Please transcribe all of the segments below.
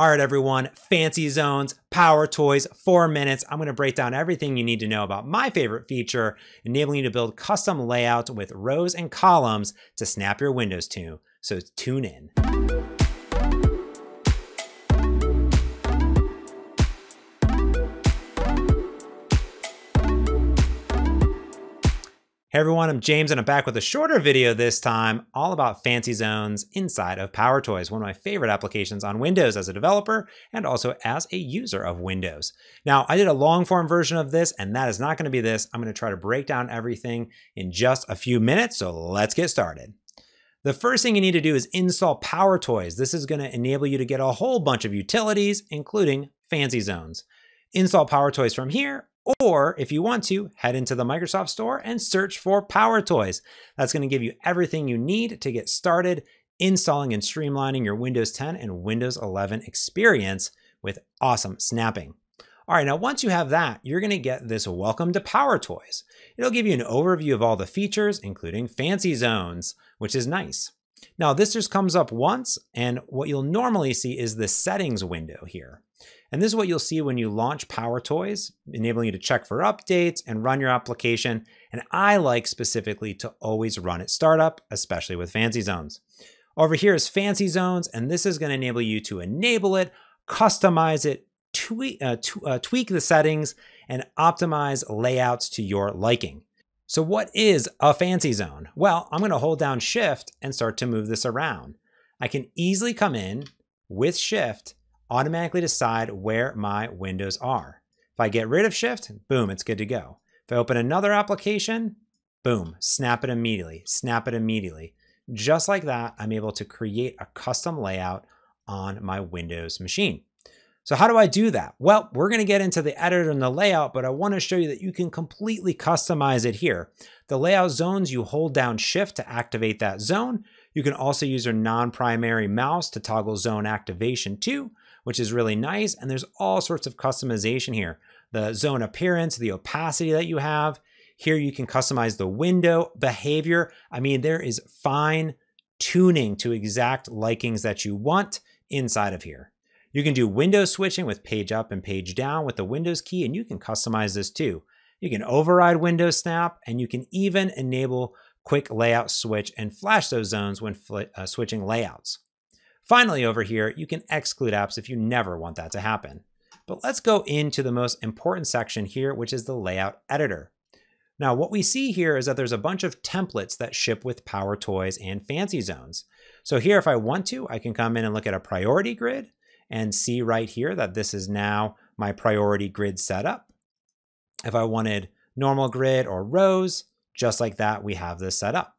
All right, everyone, fancy zones, power toys, four minutes. I'm gonna break down everything you need to know about my favorite feature, enabling you to build custom layouts with rows and columns to snap your windows to. So tune in. Hey everyone, I'm James and I'm back with a shorter video this time, all about fancy zones inside of Power Toys, one of my favorite applications on Windows as a developer and also as a user of Windows. Now, I did a long form version of this and that is not gonna be this. I'm gonna try to break down everything in just a few minutes, so let's get started. The first thing you need to do is install Power Toys. This is gonna enable you to get a whole bunch of utilities, including fancy zones. Install Power Toys from here or if you want to, head into the Microsoft Store and search for Power Toys. That's going to give you everything you need to get started installing and streamlining your Windows 10 and Windows 11 experience with awesome snapping. All right, now once you have that, you're going to get this Welcome to Power Toys. It'll give you an overview of all the features, including fancy zones, which is nice. Now this just comes up once, and what you'll normally see is the settings window here. And this is what you'll see when you launch Power Toys, enabling you to check for updates and run your application. And I like specifically to always run at startup, especially with Fancy Zones. Over here is Fancy Zones, and this is going to enable you to enable it, customize it, tweak, uh, uh, tweak the settings, and optimize layouts to your liking. So what is a fancy zone? Well, I'm going to hold down shift and start to move this around. I can easily come in with shift automatically decide where my windows are. If I get rid of shift, boom, it's good to go. If I open another application, boom, snap it immediately, snap it immediately. Just like that, I'm able to create a custom layout on my Windows machine. So how do I do that? Well, we're going to get into the editor and the layout, but I want to show you that you can completely customize it here. The layout zones, you hold down shift to activate that zone. You can also use your non-primary mouse to toggle zone activation too which is really nice. And there's all sorts of customization here. The zone appearance, the opacity that you have. Here you can customize the window behavior. I mean, there is fine tuning to exact likings that you want inside of here. You can do window switching with page up and page down with the Windows key, and you can customize this too. You can override window Snap, and you can even enable quick layout switch and flash those zones when uh, switching layouts. Finally, over here, you can exclude apps if you never want that to happen. But let's go into the most important section here, which is the layout editor. Now, what we see here is that there's a bunch of templates that ship with Power Toys and Fancy Zones. So here, if I want to, I can come in and look at a priority grid and see right here that this is now my priority grid setup. If I wanted normal grid or rows, just like that, we have this set up.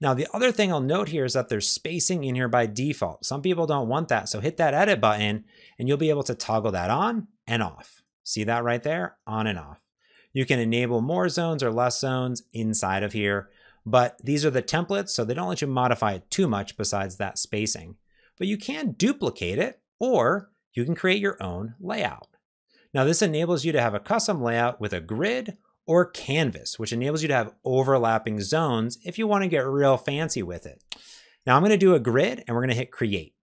Now, the other thing I'll note here is that there's spacing in here by default. Some people don't want that, so hit that edit button and you'll be able to toggle that on and off. See that right there? On and off. You can enable more zones or less zones inside of here, but these are the templates, so they don't let you modify it too much besides that spacing. But you can duplicate it, or you can create your own layout. Now, this enables you to have a custom layout with a grid or canvas, which enables you to have overlapping zones if you want to get real fancy with it. Now I'm going to do a grid and we're going to hit create.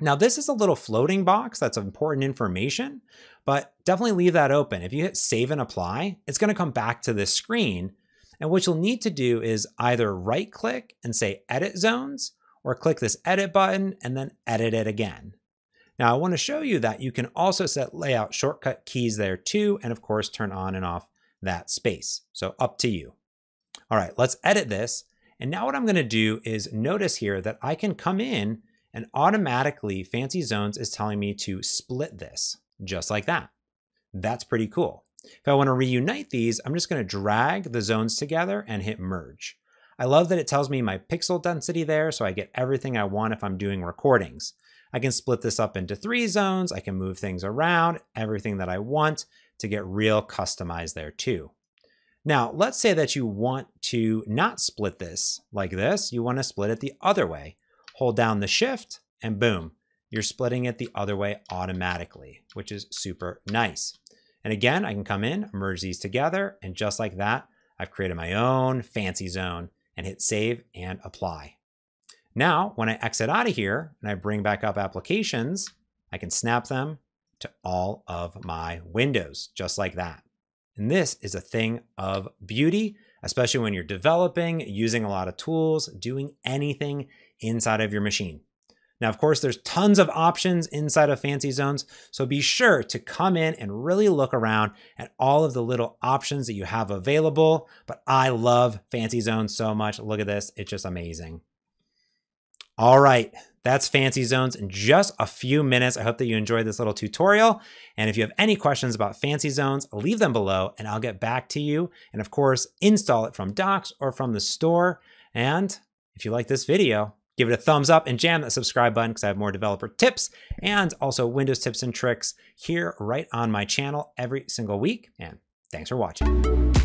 Now this is a little floating box that's important information, but definitely leave that open. If you hit save and apply, it's going to come back to this screen. And what you'll need to do is either right click and say edit zones or click this edit button and then edit it again. Now I want to show you that you can also set layout shortcut keys there too, and of course turn on and off that space. So up to you. All right, let's edit this. And now what I'm gonna do is notice here that I can come in and automatically Fancy Zones is telling me to split this, just like that. That's pretty cool. If I wanna reunite these, I'm just gonna drag the zones together and hit merge. I love that it tells me my pixel density there, so I get everything I want if I'm doing recordings. I can split this up into three zones. I can move things around, everything that I want to get real customized there too. Now, let's say that you want to not split this like this. You want to split it the other way. Hold down the shift and boom, you're splitting it the other way automatically, which is super nice. And again, I can come in, merge these together, and just like that, I've created my own fancy zone and hit save and apply. Now, when I exit out of here and I bring back up applications, I can snap them to all of my windows, just like that. And this is a thing of beauty, especially when you're developing, using a lot of tools, doing anything inside of your machine. Now, of course, there's tons of options inside of Fancy Zones, so be sure to come in and really look around at all of the little options that you have available. But I love Fancy Zones so much. Look at this, it's just amazing. All right, that's Fancy Zones in just a few minutes. I hope that you enjoyed this little tutorial. And if you have any questions about Fancy Zones, leave them below and I'll get back to you. And of course, install it from Docs or from the store. And if you like this video, give it a thumbs up and jam that subscribe button because I have more developer tips and also Windows tips and tricks here right on my channel every single week. And thanks for watching.